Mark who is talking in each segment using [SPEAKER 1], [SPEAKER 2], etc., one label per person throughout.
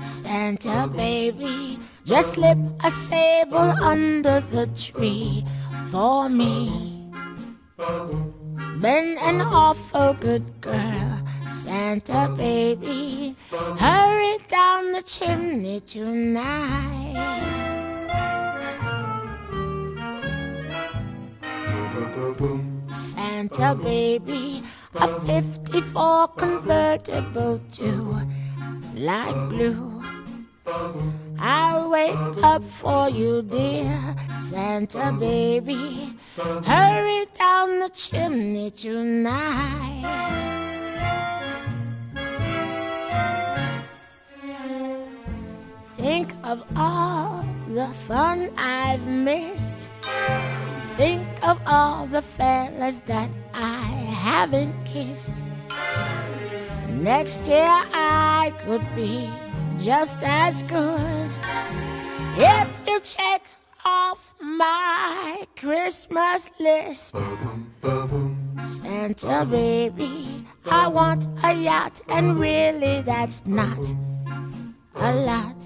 [SPEAKER 1] Santa baby, just slip a sable under the tree for me. Been an awful good girl, Santa baby. Hurry down the chimney tonight. Santa baby, a 54 convertible too light blue. I'll wait up for you, dear Santa baby. Hurry down the chimney tonight. Think of all the fun I've missed. Think of all the fellas that I haven't kissed. Next year I could be just as good if you check off my Christmas list. Santa baby, I want a yacht, and really that's not a lot.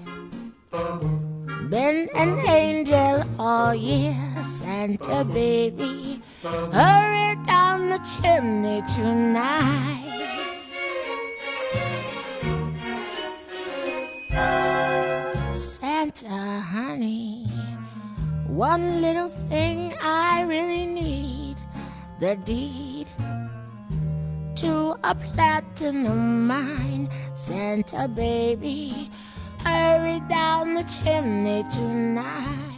[SPEAKER 1] Been an angel all year, Santa baby. Hurry down the chimney tonight. Santa, honey, one little thing I really need the deed to a platinum mine, Santa baby. Hurry down the chimney tonight.